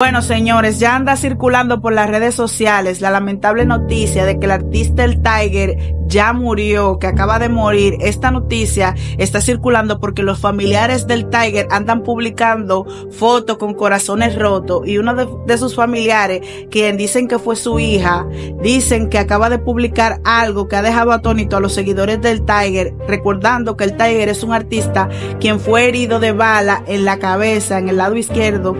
Bueno, señores, ya anda circulando por las redes sociales la lamentable noticia de que el artista El Tiger ya murió, que acaba de morir. Esta noticia está circulando porque los familiares del Tiger andan publicando fotos con corazones rotos y uno de, sus familiares, quien dicen que fue su hija, dicen que acaba de publicar algo que ha dejado atónito a los seguidores del Tiger, recordando que el Tiger es un artista quien fue herido de bala en la cabeza, en el lado izquierdo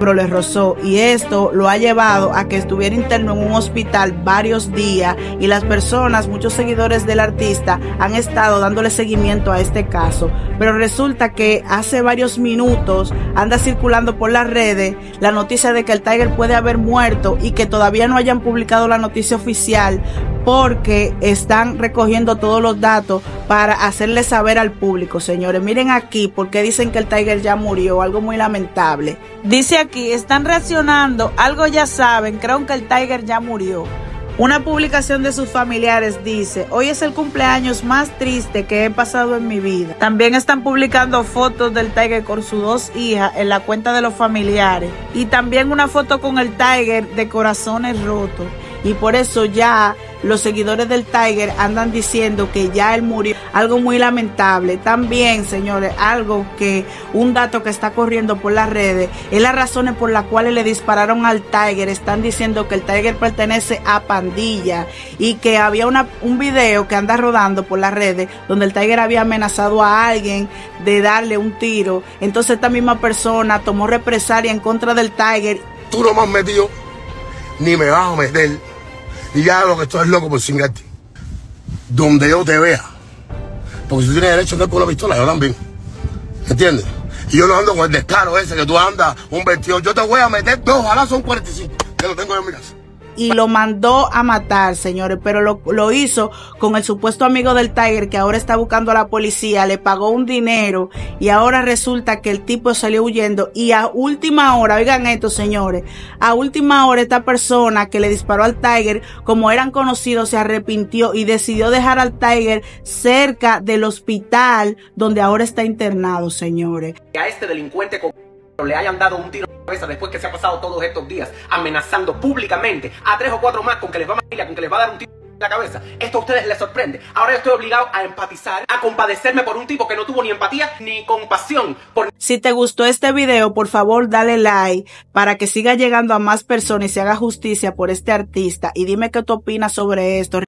le rozó y esto lo ha llevado a que estuviera interno en un hospital varios días y las personas, muchos seguidores del artista han estado dándole seguimiento a este caso. Pero resulta que hace varios minutos anda circulando por las redes la noticia de que el Tiger puede haber muerto y que todavía no hayan publicado la noticia oficial porque están recogiendo todos los datos para hacerle saber al público, señores. Miren aquí, porque dicen que el Tiger ya murió, algo muy lamentable. Dice aquí, están reaccionando, algo ya saben, creo que el Tiger ya murió. Una publicación de sus familiares dice, hoy es el cumpleaños más triste que he pasado en mi vida. También están publicando fotos del Tiger con sus dos hijas en la cuenta de los familiares. Y también una foto con el Tiger de corazones rotos y por eso ya los seguidores del Tiger andan diciendo que ya él murió. Algo muy lamentable. También, señores, algo que un dato que está corriendo por las redes es las razones por las cuales le dispararon al Tiger. Están diciendo que el Tiger pertenece a pandilla y que había una, un video que anda rodando por las redes donde el Tiger había amenazado a alguien de darle un tiro. Entonces esta misma persona tomó represalia en contra del Tiger. Tú no me metido, ni me vas a meter y ya lo que estoy es loco por cingarte. Donde yo te vea. Porque si tú tienes derecho a andar con una pistola, yo también. ¿Entiendes? Y yo no ando con el descaro ese que tú andas, un 22. Yo te voy a meter dos, ojalá son 45. Que lo tengo en mi casa y lo mandó a matar, señores, pero lo, lo, hizo con el supuesto amigo del Tiger que ahora está buscando a la policía, le pagó un dinero y ahora resulta que el tipo salió huyendo y a última hora, oigan esto, señores, a última hora esta persona que le disparó al Tiger, como eran conocidos, se arrepintió y decidió dejar al Tiger cerca del hospital donde ahora está internado, señores. A este delincuente le hayan dado un tiro después que se ha pasado todos estos días amenazando públicamente a tres o cuatro más con que les va a con que les va a dar un tiro la cabeza. Esto a ustedes les sorprende. Ahora yo estoy obligado a empatizar, a compadecerme por un tipo que no tuvo ni empatía ni compasión. Si te gustó este video, por favor dale like para que siga llegando a más personas y se haga justicia por este artista. Y dime qué tú opinas sobre esto.